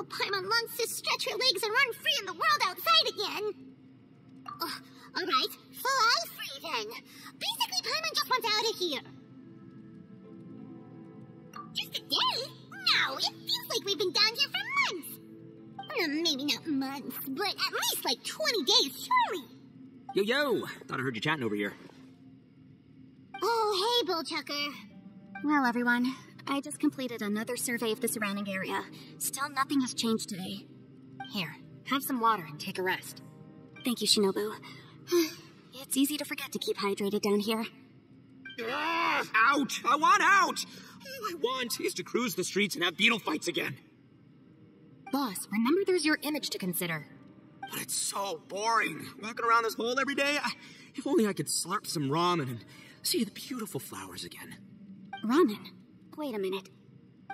Oh, Paimon wants to stretch her legs and run free in the world outside again. Oh, Alright, fly free then. Basically, Paimon just wants out of here. Just a day? No, it feels like we've been down here for months. Uh, maybe not months, but at least like 20 days, surely. Yo, yo! Thought I heard you chatting over here. Oh, hey, Bullchucker. Well, everyone, I just completed another survey of the surrounding area. Still nothing has changed today. Here, have some water and take a rest. Thank you, Shinobu. it's easy to forget to keep hydrated down here. Ah, Ugh, out! I want out! All I want is to cruise the streets and have beetle fights again. Boss, remember there's your image to consider. But it's so boring. Walking around this hole every day. I, if only I could slurp some ramen and see the beautiful flowers again. Ramen? Wait a minute.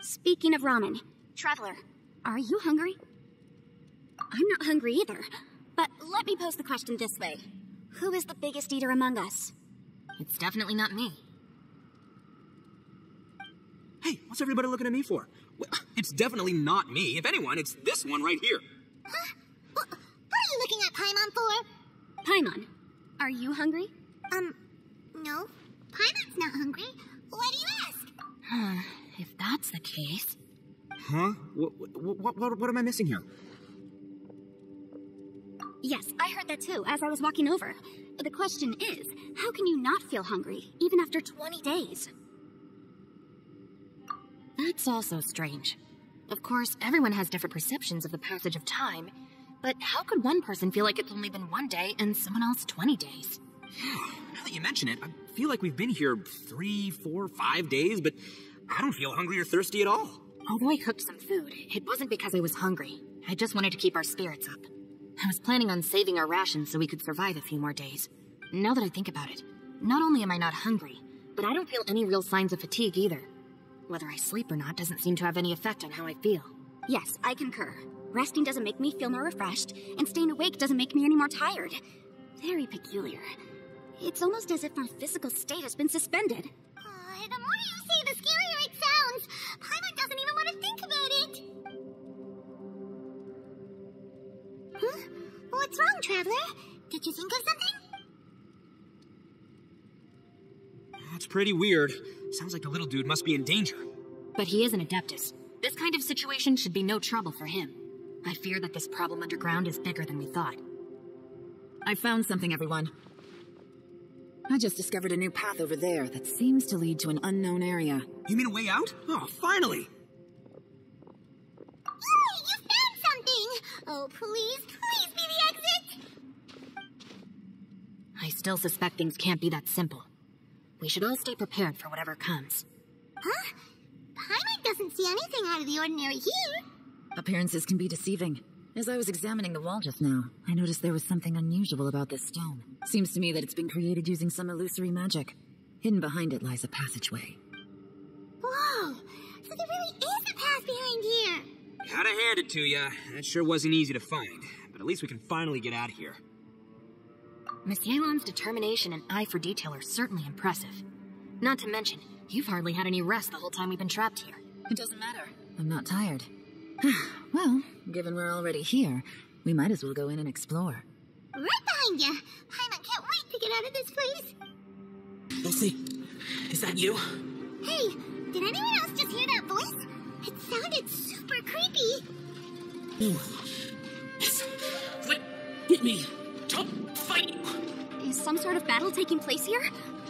Speaking of ramen, Traveler, are you hungry? I'm not hungry either, but let me pose the question this way. Who is the biggest eater among us? It's definitely not me. Hey, what's everybody looking at me for? Well, it's definitely not me. If anyone, it's this one right here. Huh? What, what are you looking at Paimon for? Paimon, are you hungry? Um, no. Paimon's not hungry. Why do you ask? if that's the case. Huh? What, what, what, what am I missing here? Yes, I heard that too as I was walking over. The question is, how can you not feel hungry, even after 20 days? That's also strange. Of course, everyone has different perceptions of the passage of time, but how could one person feel like it's only been one day and someone else 20 days? Now that you mention it, I feel like we've been here three, four, five days, but I don't feel hungry or thirsty at all. Although I cooked some food, it wasn't because I was hungry. I just wanted to keep our spirits up. I was planning on saving our rations so we could survive a few more days. Now that I think about it, not only am I not hungry, but I don't feel any real signs of fatigue either. Whether I sleep or not doesn't seem to have any effect on how I feel. Yes, I concur. Resting doesn't make me feel more refreshed, and staying awake doesn't make me any more tired. Very peculiar. It's almost as if our physical state has been suspended. Uh, the more you say, the scarier it sounds. Paimon doesn't even want to think about it. Huh? What's wrong, Traveler? Did you think of something? That's pretty weird. Sounds like the little dude must be in danger. But he is an Adeptus. This kind of situation should be no trouble for him. I fear that this problem underground is bigger than we thought. I found something, everyone. I just discovered a new path over there that seems to lead to an unknown area. You mean a way out? Oh, finally! Yay! You found something! Oh, please, please be the exit! I still suspect things can't be that simple. We should all stay prepared for whatever comes. Huh? Paimon doesn't see anything out of the ordinary here. Appearances can be deceiving. As I was examining the wall just now, I noticed there was something unusual about this stone. Seems to me that it's been created using some illusory magic. Hidden behind it lies a passageway. Whoa! So there really is a path behind here! Gotta hand it to ya. That sure wasn't easy to find. But at least we can finally get out of here. Miss Yelan's determination and eye for detail are certainly impressive. Not to mention, you've hardly had any rest the whole time we've been trapped here. It doesn't matter. I'm not tired. well, given we're already here, we might as well go in and explore. Right behind you! Paimon can't wait to get out of this place! Lucy, is that you? Hey, did anyone else just hear that voice? It sounded super creepy. No. Yes. Quit. Hit me. Don't fight. Is some sort of battle taking place here?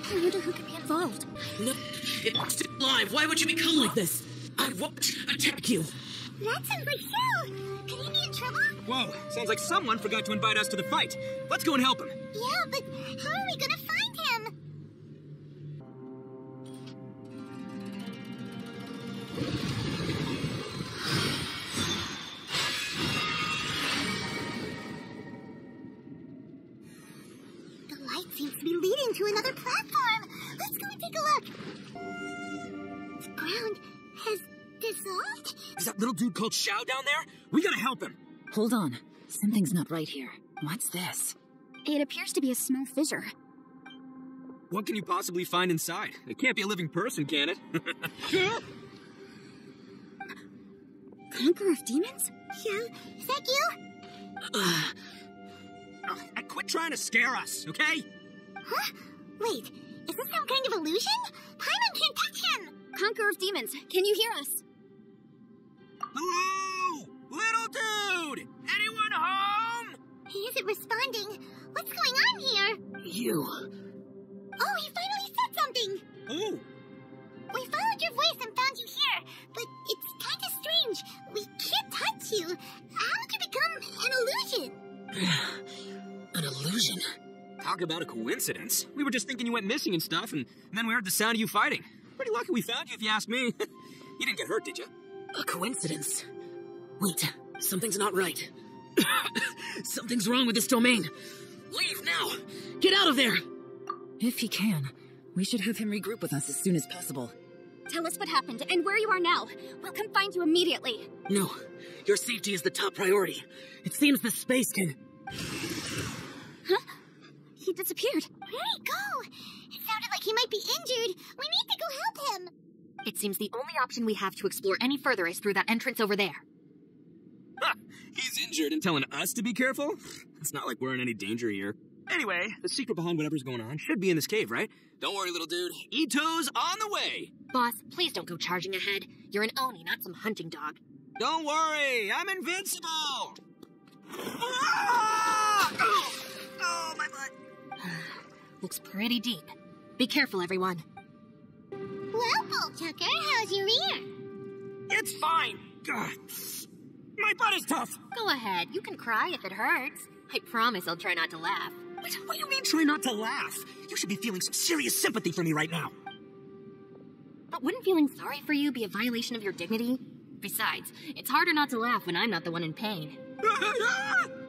I wonder who could be involved. Look, it's still alive. Why would you become like this? I won't attack you. That sounds like. Could he be in trouble? Whoa, sounds like someone forgot to invite us to the fight. Let's go and help him. Yeah, but how are we gonna that little dude called Xiao down there? We gotta help him. Hold on. Something's not right here. What's this? It appears to be a small fissure. What can you possibly find inside? It can't be a living person, can it? Conqueror of demons? Xiao, is that you? Uh, quit trying to scare us, okay? Huh? Wait, is this some kind of illusion? Paimon can't touch him! Conqueror of Demons, can you hear us? Hello? Little dude! Anyone home? He isn't responding. What's going on here? You. Oh, he finally said something! Oh, We followed your voice and found you here, but it's kind of strange. We can't touch you. How did you become an illusion? An illusion? talk about a coincidence. We were just thinking you went missing and stuff, and then we heard the sound of you fighting. Pretty lucky we found you, if you ask me. you didn't get hurt, did you? A coincidence? Wait, something's not right. something's wrong with this domain. Leave now! Get out of there! If he can, we should have him regroup with us as soon as possible. Tell us what happened and where you are now. We'll come find you immediately. No, your safety is the top priority. It seems the space can. Huh? He disappeared. Where'd he go? It sounded like he might be injured. We need to go help him. It seems the only option we have to explore any further is through that entrance over there. Ha! He's injured and telling us to be careful? It's not like we're in any danger here. Anyway, the secret behind whatever's going on should be in this cave, right? Don't worry, little dude. Itto's on the way. Boss, please don't go charging ahead. You're an Oni, not some hunting dog. Don't worry, I'm invincible. Ah! Oh! oh, my butt. Looks pretty deep. Be careful, everyone. Bullchucker, how's your ear? It's fine. God. My butt is tough. Go ahead. You can cry if it hurts. I promise I'll try not to laugh. What, what do you mean try not to laugh? You should be feeling some serious sympathy for me right now. But wouldn't feeling sorry for you be a violation of your dignity? Besides, it's harder not to laugh when I'm not the one in pain.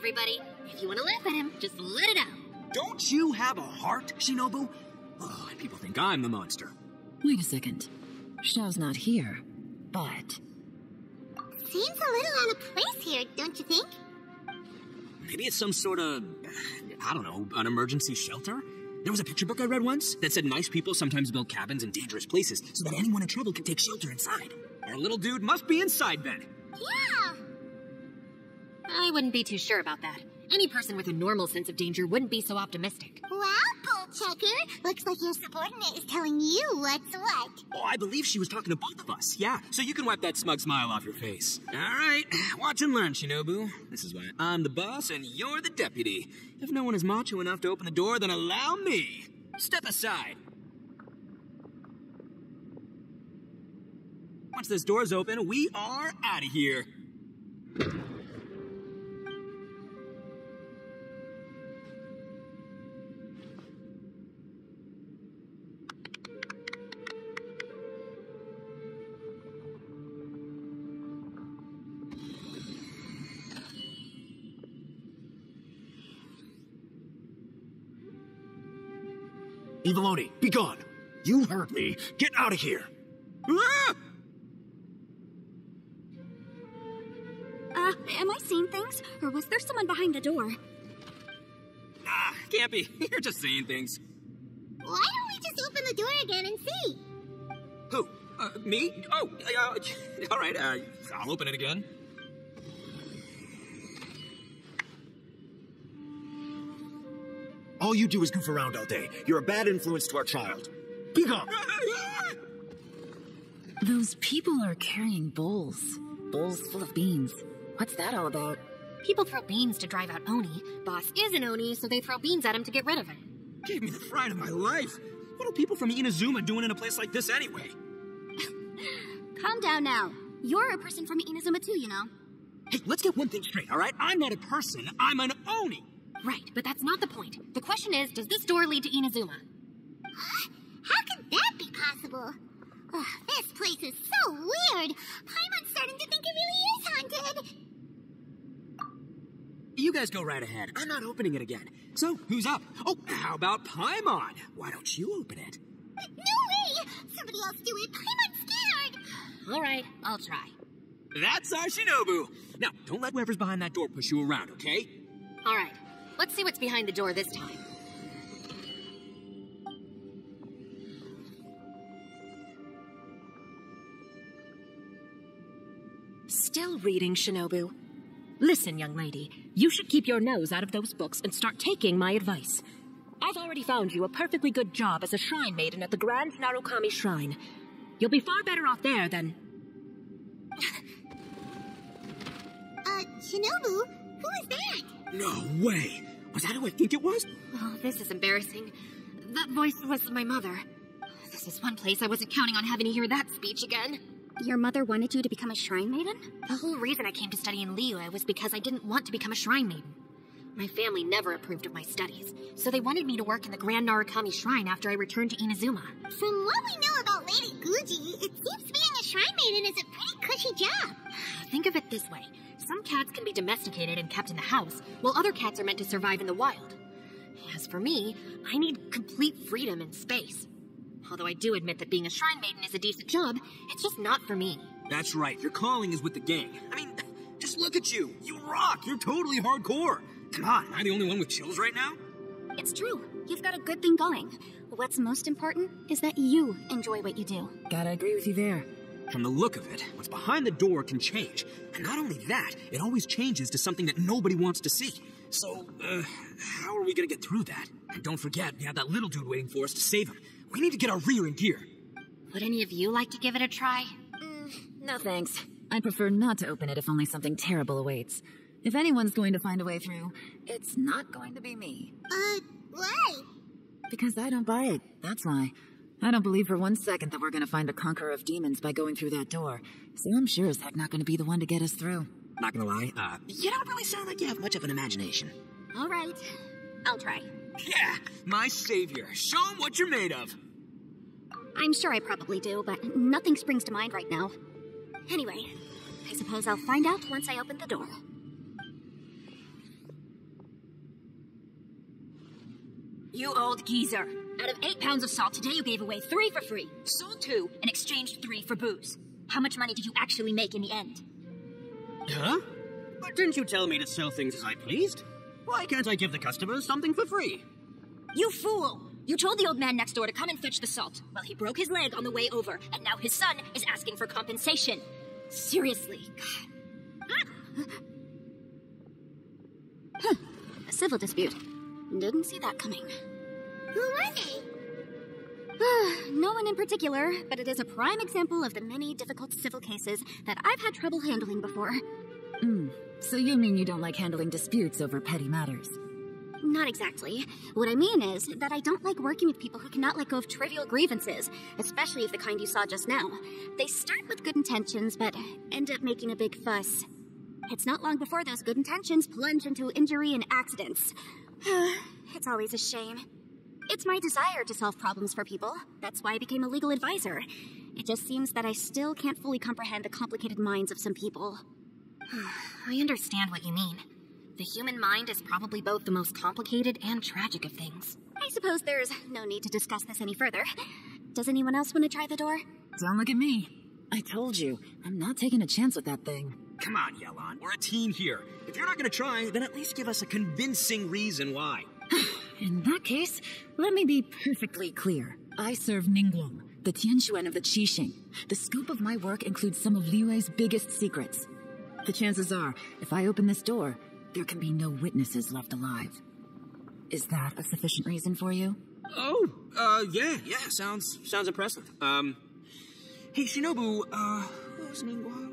everybody. If you want to laugh at him, just let it out. Don't you have a heart, Shinobu? Oh, and people think I'm the monster. Wait a second. Xiao's not here, but Seems a little out of place here, don't you think? Maybe it's some sort of, I don't know, an emergency shelter? There was a picture book I read once that said nice people sometimes build cabins in dangerous places so that anyone in trouble can take shelter inside. Our little dude must be inside then. Yeah. I wouldn't be too sure about that. Any person with a normal sense of danger wouldn't be so optimistic. Well, Bullchucker, looks like your subordinate is telling you what's what. Oh, I believe she was talking to both of us. Yeah, so you can wipe that smug smile off your face. All right, watch and learn, Shinobu. This is why I'm the boss and you're the deputy. If no one is macho enough to open the door, then allow me. Step aside. Once this door's open, we are out of here. Eviloni, be gone. You heard me. Get out of here. Ah! Uh, am I seeing things? Or was there someone behind the door? Ah, can't be. You're just saying things. Why don't we just open the door again and see? Who? Uh, me? Oh, uh, all right. Uh, I'll open it again. All you do is goof around all day. You're a bad influence to our child. Be gone. those people are carrying bowls. Bowls full of beans. What's that all about? People throw beans to drive out Oni. Boss is an Oni, so they throw beans at him to get rid of him. Gave me the fright of my life. What are people from Inazuma doing in a place like this anyway? Calm down now. You're a person from Inazuma too, you know. Hey, let's get one thing straight, all right? I'm not a person. I'm an Oni. Right, but that's not the point. The question is, does this door lead to Inazuma? How could that be possible? Ugh, this place is so weird. Paimon's starting to think it really is haunted. You guys go right ahead. I'm not opening it again. So, who's up? Oh, how about Paimon? Why don't you open it? No way! Somebody else do it. Paimon's scared. All right, I'll try. That's our Shinobu. Now, don't let whoever's behind that door push you around, okay? All right, Let's see what's behind the door this time. Still reading, Shinobu. Listen, young lady, you should keep your nose out of those books and start taking my advice. I've already found you a perfectly good job as a shrine maiden at the Grand Narukami Shrine. You'll be far better off there than. Uh, Shinobu, who is that? No way! Was that who I think it was? Oh, this is embarrassing. That voice was my mother. This is one place I wasn't counting on having to hear that speech again. Your mother wanted you to become a shrine maiden? The whole reason I came to study in Liyue was because I didn't want to become a shrine maiden. My family never approved of my studies, so they wanted me to work in the Grand Narukami Shrine after I returned to Inazuma. From what we know about Lady Guji, it seems being a shrine maiden is a pretty cushy job. Think of it this way some cats can be domesticated and kept in the house, while other cats are meant to survive in the wild. As for me, I need complete freedom and space. Although I do admit that being a shrine maiden is a decent job, it's just not for me. That's right, your calling is with the gang. I mean, just look at you. You rock. You're totally hardcore. Come on, am I the only one with chills right now? It's true. You've got a good thing going. What's most important is that you enjoy what you do. Gotta agree with you there. From the look of it, what's behind the door can change. And not only that, it always changes to something that nobody wants to see. So, uh, how are we gonna get through that? And don't forget, we have that little dude waiting for us to save him. We need to get our rear in gear. Would any of you like to give it a try? No thanks. I prefer not to open it if only something terrible awaits. If anyone's going to find a way through, it's not going to be me. Uh, why? Because I don't buy it, that's why. I don't believe for one second that we're gonna find a conqueror of demons by going through that door. So I'm sure as heck not gonna be the one to get us through. Not gonna lie, uh, you don't really sound like you have much of an imagination. All right. I'll try. Yeah, my savior. Show him what you're made of. I'm sure I probably do, but nothing springs to mind right now. Anyway, I suppose I'll find out once I open the door. You old geezer. Out of eight pounds of salt today, you gave away three for free, sold two, and exchanged three for booze. How much money did you actually make in the end? Huh? But didn't you tell me to sell things as I pleased? Why can't I give the customers something for free? You fool! You told the old man next door to come and fetch the salt. Well, he broke his leg on the way over, and now his son is asking for compensation. Seriously. God! Huh. A civil dispute. Didn't see that coming. Who were they? Ah, no one in particular, but it is a prime example of the many difficult civil cases that I've had trouble handling before. Hmm. So you mean you don't like handling disputes over petty matters? Not exactly. What I mean is that I don't like working with people who cannot let go of trivial grievances, especially of the kind you saw just now. They start with good intentions, but end up making a big fuss. It's not long before those good intentions plunge into injury and accidents. it's always a shame. It's my desire to solve problems for people. That's why I became a legal advisor. It just seems that I still can't fully comprehend the complicated minds of some people. I understand what you mean. The human mind is probably both the most complicated and tragic of things. I suppose there's no need to discuss this any further. Does anyone else want to try the door? Don't look at me. I told you, I'm not taking a chance with that thing. Come on, Yelan. We're a team here. If you're not gonna try, then at least give us a convincing reason why. In that case, let me be perfectly clear. I serve Ningguang, the Tianxuan of the Qixing. The scope of my work includes some of Liyue's biggest secrets. The chances are, if I open this door, there can be no witnesses left alive. Is that a sufficient reason for you? Oh, uh, yeah, yeah, sounds sounds impressive. Um, hey, Shinobu, uh, who's Ningguang?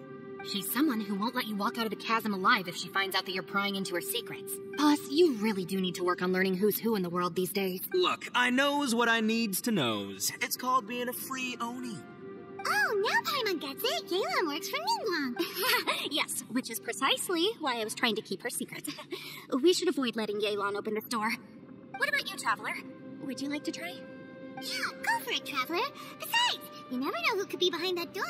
She's someone who won't let you walk out of the chasm alive if she finds out that you're prying into her secrets. Boss, you really do need to work on learning who's who in the world these days. Look, I knows what I needs to knows. It's called being a free Oni. Oh, now Paimon gets it. Yelan works for Ningguang. yes, which is precisely why I was trying to keep her secret. we should avoid letting Yelan open this door. What about you, Traveler? Would you like to try? Yeah, go for it, Traveler. Besides, you never know who could be behind that door.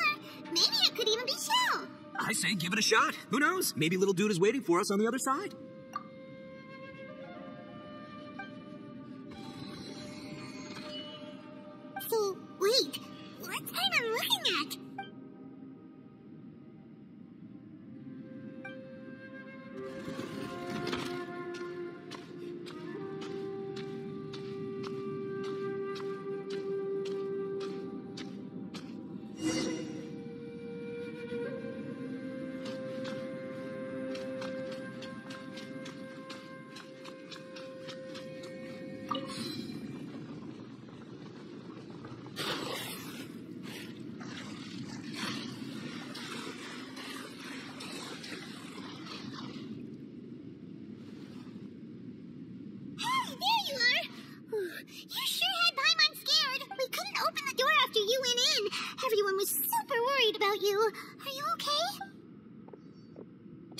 Maybe it could even be Shell. I say give it a shot. Who knows? Maybe little dude is waiting for us on the other side.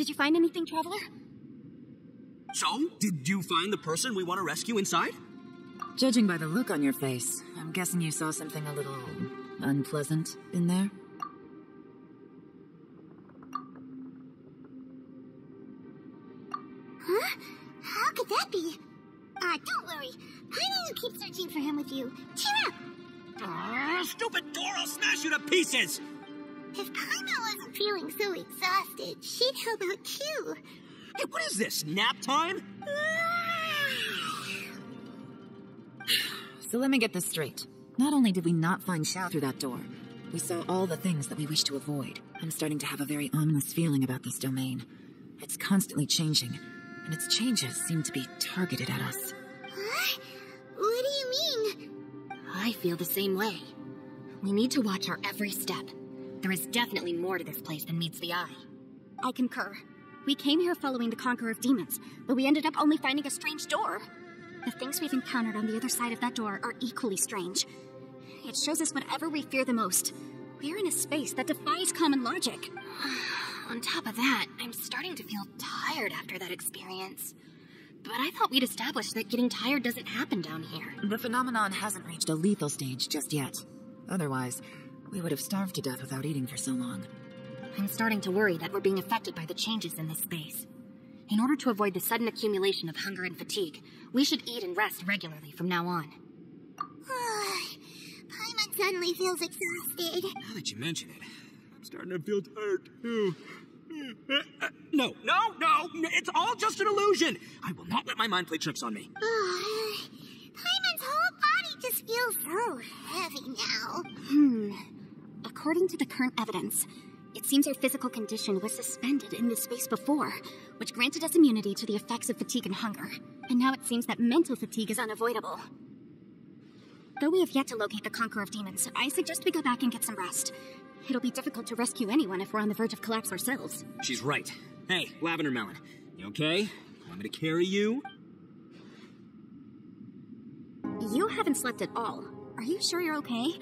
Did you find anything, Traveler? So, did you find the person we want to rescue inside? Judging by the look on your face, I'm guessing you saw something a little unpleasant in there. Huh? How could that be? Ah, uh, don't worry. Paimon will keep searching for him with you. Cheer up! Ah, stupid door! I'll smash you to pieces! Exhausted, she'd help out too. Hey, what is this? Nap time? so let me get this straight. Not only did we not find Xiao through that door, we saw all the things that we wish to avoid. I'm starting to have a very ominous feeling about this domain. It's constantly changing, and its changes seem to be targeted at us. What? What do you mean? I feel the same way. We need to watch our every step. There is definitely more to this place than meets the eye. I concur. We came here following the Conqueror of Demons, but we ended up only finding a strange door. The things we've encountered on the other side of that door are equally strange. It shows us whatever we fear the most. We're in a space that defies common logic. on top of that, I'm starting to feel tired after that experience. But I thought we'd established that getting tired doesn't happen down here. The phenomenon hasn't reached a lethal stage just yet. Otherwise, we would have starved to death without eating for so long. I'm starting to worry that we're being affected by the changes in this space. In order to avoid the sudden accumulation of hunger and fatigue, we should eat and rest regularly from now on. Paimon suddenly feels exhausted. Now that you mention it, I'm starting to feel tired too. No, no, no! It's all just an illusion! I will not let my mind play tricks on me. Paimon's whole body just feels so heavy now. Hmm. According to the current evidence, it seems our physical condition was suspended in this space before, which granted us immunity to the effects of fatigue and hunger. And now it seems that mental fatigue is unavoidable. Though we have yet to locate the Conqueror of Demons, I suggest we go back and get some rest. It'll be difficult to rescue anyone if we're on the verge of collapse ourselves. She's right. Hey, Lavender Melon, you okay? Want me to carry you? You haven't slept at all. Are you sure you're okay?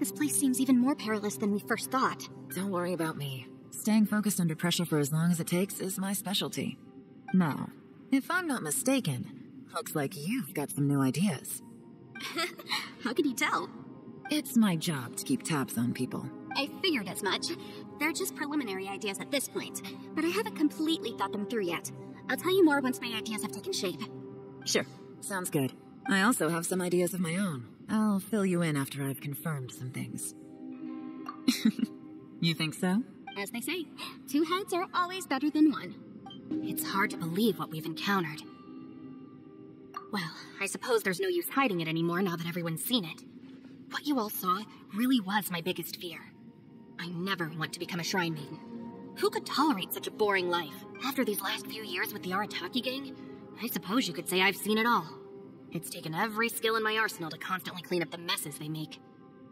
This place seems even more perilous than we first thought. Don't worry about me. Staying focused under pressure for as long as it takes is my specialty. Now, if I'm not mistaken, looks like you've got some new ideas. How can you tell? It's my job to keep tabs on people. I figured as much. They're just preliminary ideas at this point, but I haven't completely thought them through yet. I'll tell you more once my ideas have taken shape. Sure, sounds good. I also have some ideas of my own. I'll fill you in after I've confirmed some things. you think so? As they say, two heads are always better than one. It's hard to believe what we've encountered. Well, I suppose there's no use hiding it anymore now that everyone's seen it. What you all saw really was my biggest fear. I never want to become a Shrine Maiden. Who could tolerate such a boring life? After these last few years with the Arataki gang, I suppose you could say I've seen it all. It's taken every skill in my arsenal to constantly clean up the messes they make.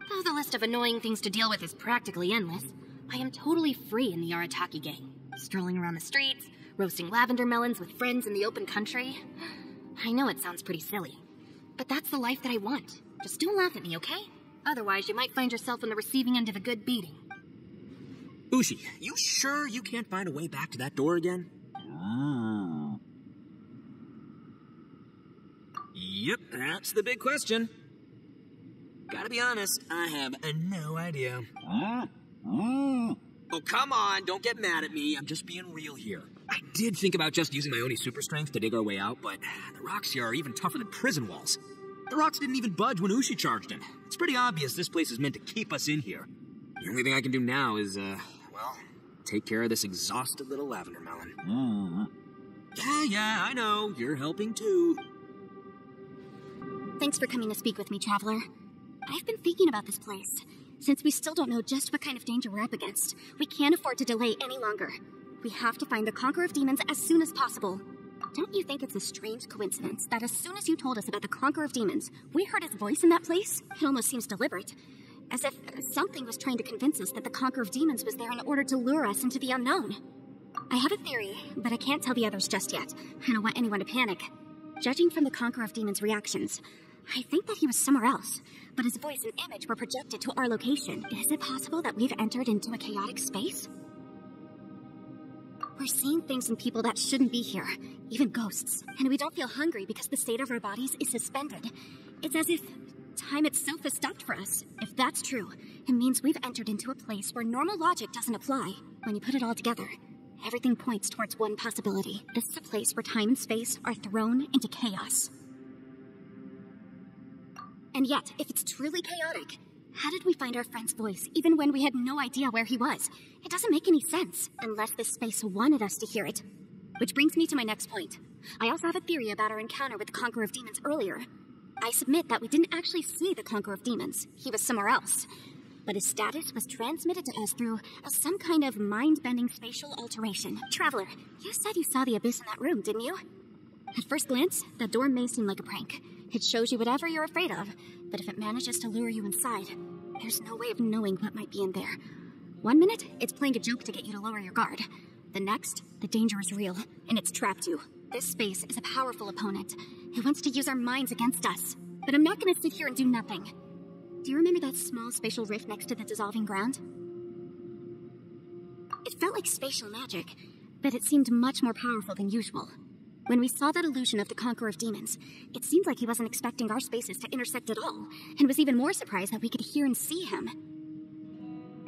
Though the list of annoying things to deal with is practically endless, I am totally free in the Arataki gang. Strolling around the streets, roasting lavender melons with friends in the open country. I know it sounds pretty silly, but that's the life that I want. Just don't laugh at me, okay? Otherwise, you might find yourself on the receiving end of a good beating. Ushi, you sure you can't find a way back to that door again? Ah. Yep, that's the big question. Gotta be honest, I have no idea. Oh, come on, don't get mad at me. I'm just being real here. I did think about just using my Oni super strength to dig our way out, but the rocks here are even tougher than prison walls. The rocks didn't even budge when Ushi charged in. It's pretty obvious this place is meant to keep us in here. The only thing I can do now is, uh, well, take care of this exhausted little lavender melon. Yeah, yeah, I know. You're helping too. Thanks for coming to speak with me, Traveler. I've been thinking about this place. Since we still don't know just what kind of danger we're up against, we can't afford to delay any longer. We have to find the Conqueror of Demons as soon as possible. Don't you think it's a strange coincidence that as soon as you told us about the Conqueror of Demons, we heard his voice in that place? It almost seems deliberate. As if something was trying to convince us that the Conqueror of Demons was there in order to lure us into the unknown. I have a theory, but I can't tell the others just yet. I don't want anyone to panic. Judging from the Conqueror of Demons' reactions, I think that he was somewhere else, but his voice and image were projected to our location. Is it possible that we've entered into a chaotic space? We're seeing things in people that shouldn't be here, even ghosts. And we don't feel hungry because the state of our bodies is suspended. It's as if time itself has stopped for us. If that's true, it means we've entered into a place where normal logic doesn't apply. When you put it all together, everything points towards one possibility. This is a place where time and space are thrown into chaos. And yet, if it's truly chaotic, how did we find our friend's voice, even when we had no idea where he was? It doesn't make any sense, unless this space wanted us to hear it. Which brings me to my next point. I also have a theory about our encounter with the Conqueror of Demons earlier. I submit that we didn't actually see the Conqueror of Demons. He was somewhere else. But his status was transmitted to us through a, some kind of mind-bending spatial alteration. Traveler, you said you saw the abyss in that room, didn't you? At first glance, that door may seem like a prank. It shows you whatever you're afraid of, but if it manages to lure you inside, there's no way of knowing what might be in there. One minute, it's playing a joke to get you to lower your guard. The next, the danger is real, and it's trapped you. This space is a powerful opponent. It wants to use our minds against us. But I'm not gonna sit here and do nothing. Do you remember that small spatial rift next to the dissolving ground? It felt like spatial magic, but it seemed much more powerful than usual. When we saw that illusion of the Conqueror of Demons, it seemed like he wasn't expecting our spaces to intersect at all, and was even more surprised that we could hear and see him.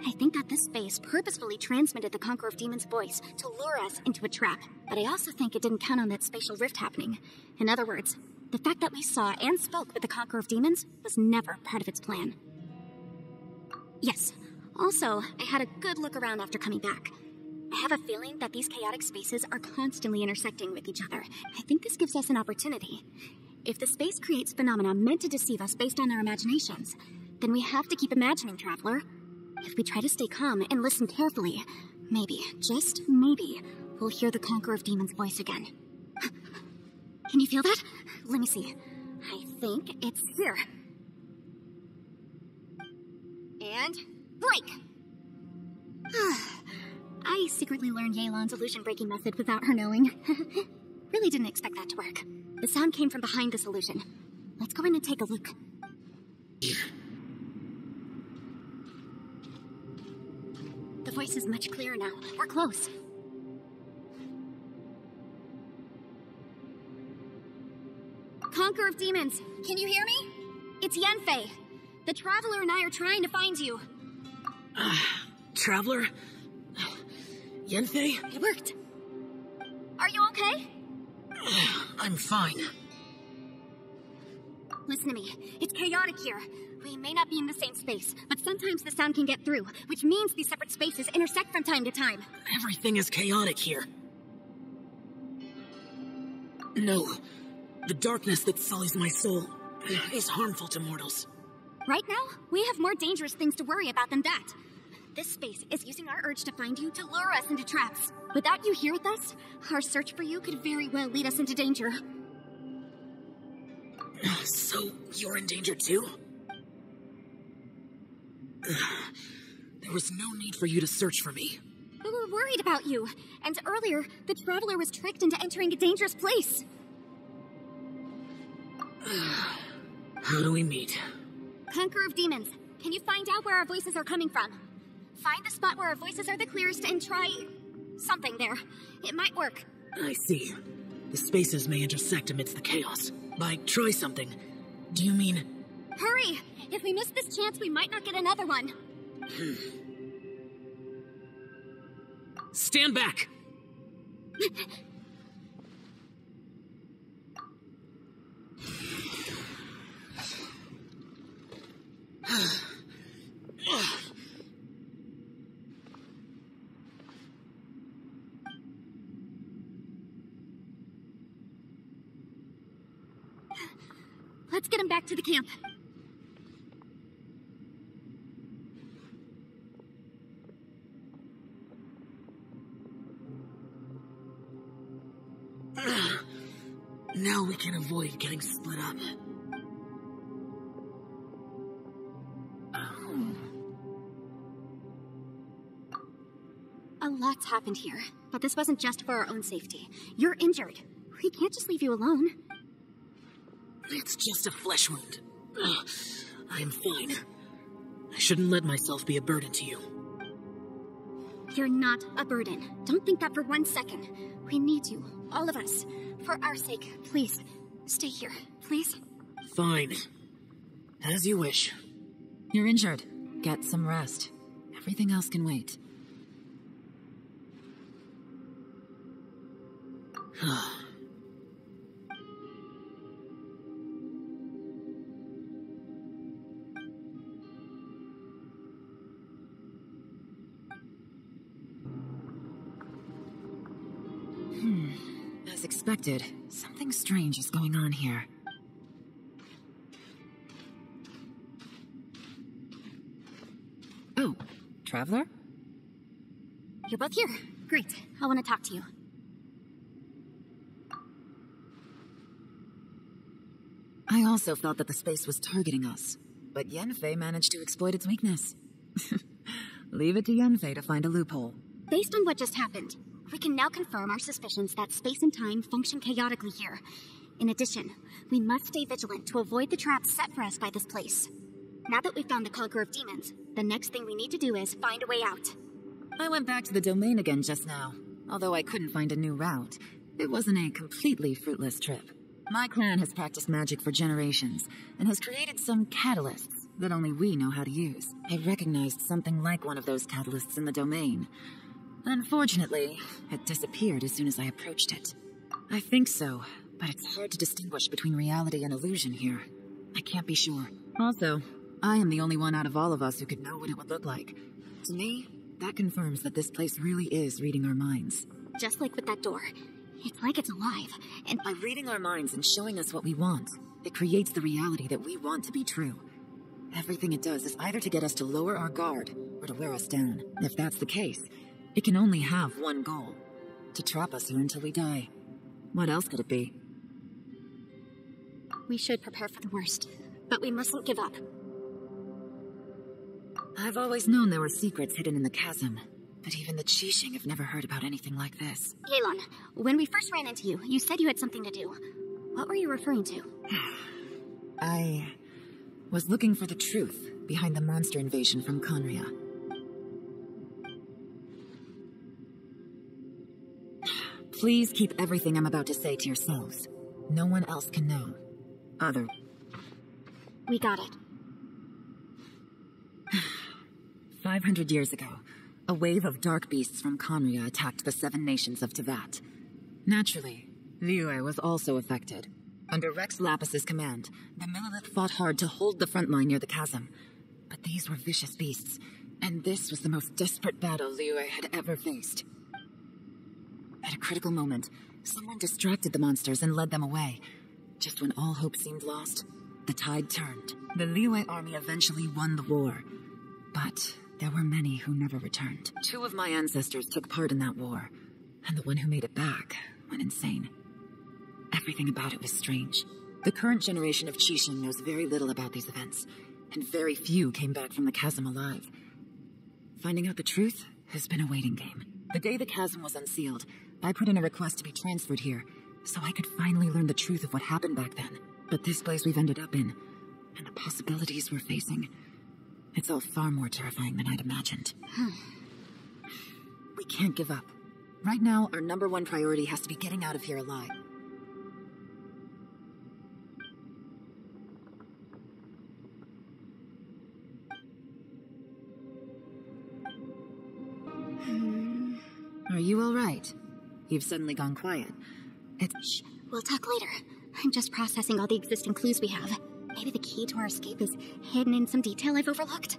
I think that this space purposefully transmitted the Conqueror of Demons' voice to lure us into a trap, but I also think it didn't count on that spatial rift happening. In other words, the fact that we saw and spoke with the Conqueror of Demons was never part of its plan. Yes, also, I had a good look around after coming back. I have a feeling that these chaotic spaces are constantly intersecting with each other. I think this gives us an opportunity. If the space creates phenomena meant to deceive us based on our imaginations, then we have to keep imagining, Traveler. If we try to stay calm and listen carefully, maybe, just maybe, we'll hear the Conqueror of Demons' voice again. Can you feel that? Let me see. I think it's here. And break! I secretly learned Yelan's illusion breaking method without her knowing. really didn't expect that to work. The sound came from behind this illusion. Let's go in and take a look. The voice is much clearer now. We're close. Conqueror of Demons, can you hear me? It's Yanfei. The Traveler and I are trying to find you. Traveler? Yanfei? It worked. Are you okay? I'm fine. Listen to me. It's chaotic here. We may not be in the same space, but sometimes the sound can get through, which means these separate spaces intersect from time to time. Everything is chaotic here. No. The darkness that sullies my soul is harmful to mortals. Right now, we have more dangerous things to worry about than that. This space is using our urge to find you to lure us into traps. Without you here with us, our search for you could very well lead us into danger. So, you're in danger too? There was no need for you to search for me. We were worried about you, and earlier, the Traveler was tricked into entering a dangerous place. How do we meet? Conqueror of Demons, can you find out where our voices are coming from? Find the spot where our voices are the clearest and try something there. It might work. I see. The spaces may intersect amidst the chaos. By try something, do you mean Hurry! If we miss this chance, we might not get another one. stand back? Let's get him back to the camp. Now we can avoid getting split up. A lot's happened here, but this wasn't just for our own safety. You're injured. We can't just leave you alone. It's just a flesh wound. Ugh, I am fine. I shouldn't let myself be a burden to you. You're not a burden. Don't think that for one second. We need you, all of us. For our sake, please, stay here, please. Fine. As you wish. You're injured. Get some rest. Everything else can wait. expected, something strange is going on here. Oh, Traveler? You're both here. Great. I want to talk to you. I also felt that the space was targeting us, but Yanfei managed to exploit its weakness. Leave it to Yanfei to find a loophole. Based on what just happened, we can now confirm our suspicions that space and time function chaotically here. In addition, we must stay vigilant to avoid the traps set for us by this place. Now that we've found the Conqueror of Demons, the next thing we need to do is find a way out. I went back to the domain again just now. Although I couldn't find a new route, it wasn't a completely fruitless trip. My clan has practiced magic for generations and has created some catalysts that only we know how to use. I recognized something like one of those catalysts in the domain. Unfortunately, it disappeared as soon as I approached it. I think so, but it's hard to distinguish between reality and illusion here. I can't be sure. Also, I am the only one out of all of us who could know what it would look like. To me, that confirms that this place really is reading our minds. Just like with that door. It's like it's alive, and by reading our minds and showing us what we want, it creates the reality that we want to be true. Everything it does is either to get us to lower our guard or to wear us down. If that's the case, it can only have one goal to trap us here until we die. What else could it be? We should prepare for the worst, but we mustn't give up. I've always known there were secrets hidden in the chasm, but even the Qixing have never heard about anything like this. Yelan, when we first ran into you, you said you had something to do. What were you referring to? I was looking for the truth behind the monster invasion from Khaenri'ah. Please keep everything I'm about to say to yourselves. No one else can know. Other. We got it. 500 years ago, a wave of dark beasts from Khaenri'ah attacked the seven nations of Teyvat. Naturally, Liyue was also affected. Under Rex Lapis's command, the Millelith fought hard to hold the front line near the chasm. But these were vicious beasts, and this was the most desperate battle Liyue had ever faced. At a critical moment, someone distracted the monsters and led them away. Just when all hope seemed lost, the tide turned. The Liyue army eventually won the war. But there were many who never returned. Two of my ancestors took part in that war, and the one who made it back went insane. Everything about it was strange. The current generation of Qixing knows very little about these events, and very few came back from the chasm alive. Finding out the truth has been a waiting game. The day the chasm was unsealed, I put in a request to be transferred here, so I could finally learn the truth of what happened back then. But this place we've ended up in, and the possibilities we're facing, it's all far more terrifying than I'd imagined. we can't give up. Right now, our number one priority has to be getting out of here alive. Hmm. Are you all right? You've suddenly gone quiet. It's... Shh, we'll talk later. I'm just processing all the existing clues we have. Maybe the key to our escape is hidden in some detail I've overlooked.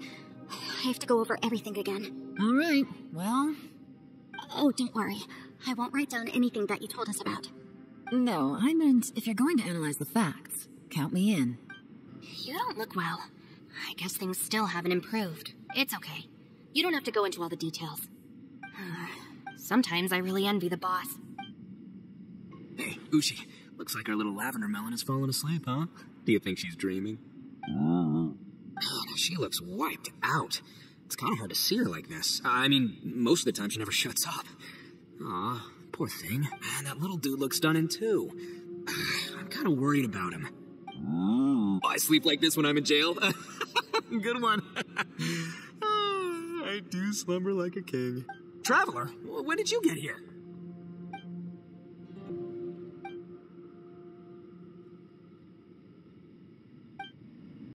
I have to go over everything again. All right, well... Oh, don't worry. I won't write down anything that you told us about. No, I meant if you're going to analyze the facts, count me in. You don't look well. I guess things still haven't improved. It's okay. You don't have to go into all the details. Uh, Sometimes I really envy the boss. Hey, Ushi. Looks like our little lavender melon has fallen asleep, huh? Do you think she's dreaming? Oh, she looks wiped out. It's kind of hard to see her like this. Uh, I mean, most of the time she never shuts up. Aw, poor thing. Man, that little dude looks stunning too. I'm kind of worried about him. Oh, I sleep like this when I'm in jail. Good one. I do slumber like a king. Traveler? When did you get here?